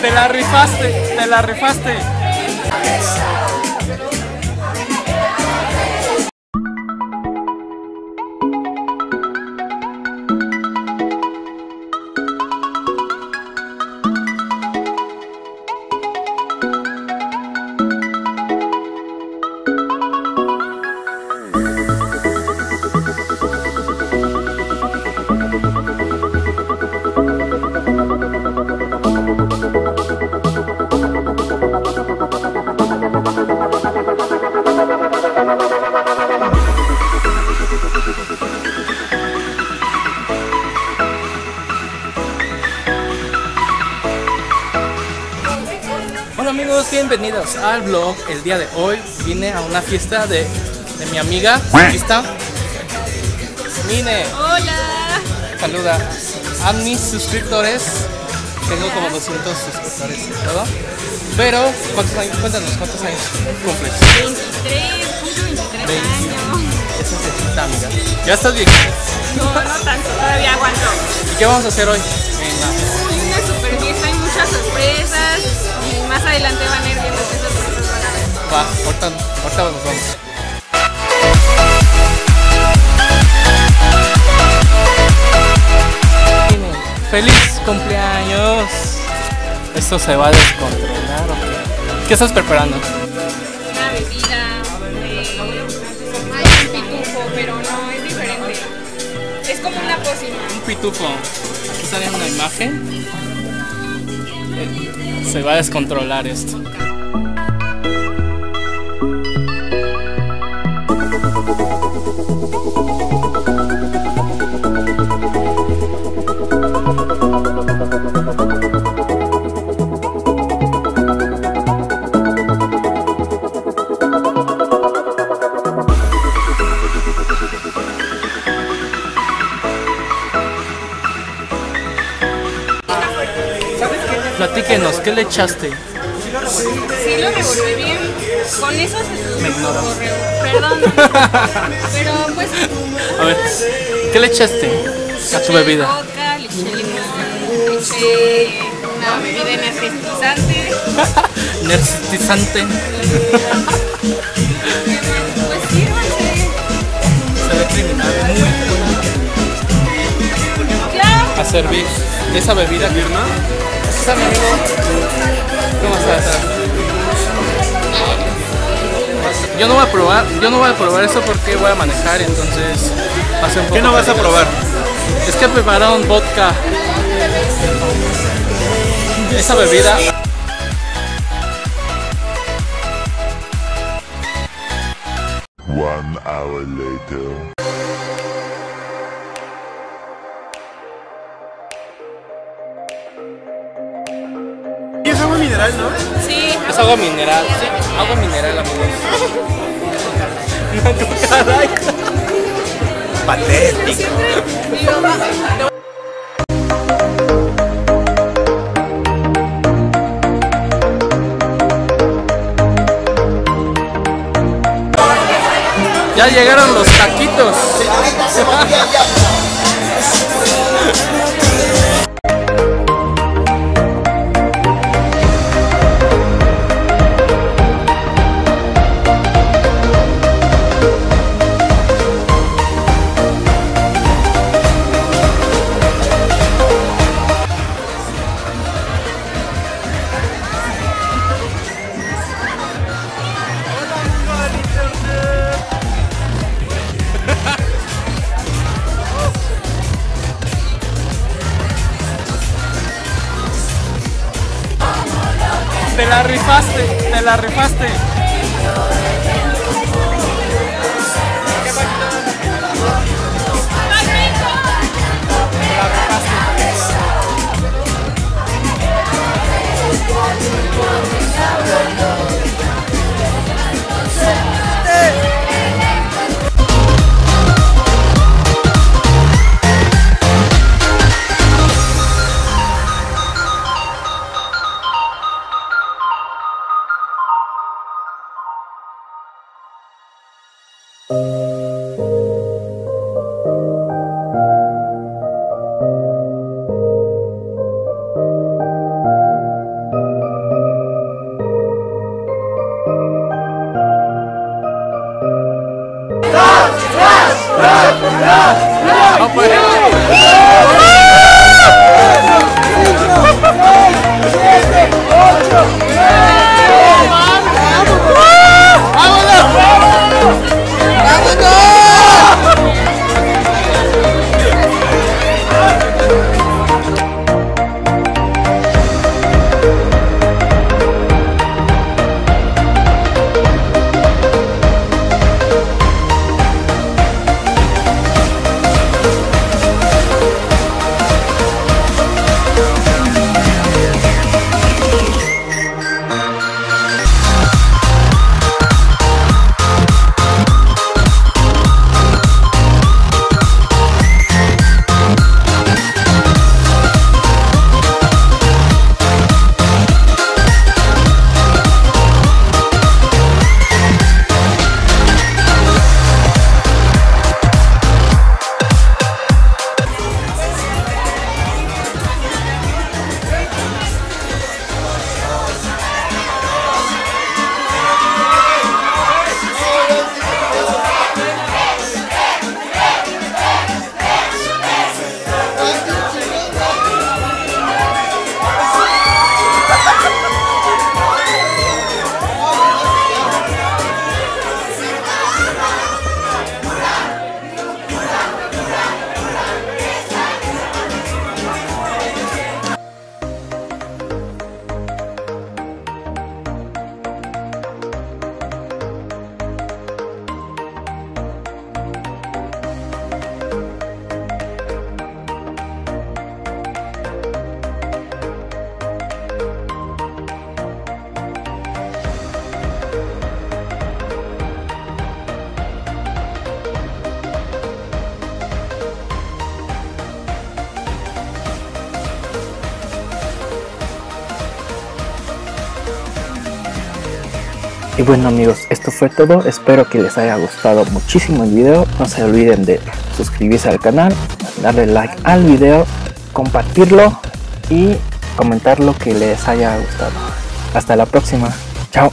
Te la rifaste, te la rifaste. Amigos, bienvenidos al vlog. El día de hoy vine a una fiesta de, de mi amiga. Aquí está. Mine, Hola. saluda a mis suscriptores. Tengo como 200 suscriptores y todo. Pero, ¿cuántos años? Cuéntanos, ¿cuántos años cumples? 23, cumplo 23 20. años. Eso es viejita, amiga. Ya estás viejita. No, no tanto, todavía aguanto. ¿Y qué vamos a hacer hoy? En la. Uy, una super fiesta, hay muchas sorpresas. Más adelante van a ir viendo qué sorpresas van a ver. Va, ahorita, ahorita nos vamos. ¡Feliz cumpleaños! Esto se va a descontrolar. ¿o qué? ¿Qué estás preparando? Una bebida. Eh, hay un pitufo, pero no, es diferente. Es como una pócima. Un pitufo. Aquí sale una imagen. Se va a descontrolar esto. ¿Qué le echaste? Sí, lo revolví bien. Con eso se Me sube ignoras. Perdón. Pero pues. A ver, ¿qué le echaste a tu bebida? Le eché limón, le eché una bebida energizante. Nercitizante. Pues sírvanse. Se ve criminal. Claro. A servir esa bebida Está mi amigo. Yo no voy a probar, yo no voy a probar eso porque voy a manejar, entonces va a ser un poco ¿Qué no vas a probar? Es que prepararon vodka. Esa bebida. One hour later. Y es agua mineral, ¿no? Sí. Es agua mineral, sí, agua mineral, amigos. Caray. Patético. Ya llegaron los taquitos. Te la rifaste, te la rifaste. No, pues. Y bueno amigos, esto fue todo. Espero que les haya gustado muchísimo el video. No se olviden de suscribirse al canal, darle like al video, compartirlo y comentar lo que les haya gustado. Hasta la próxima. Chao.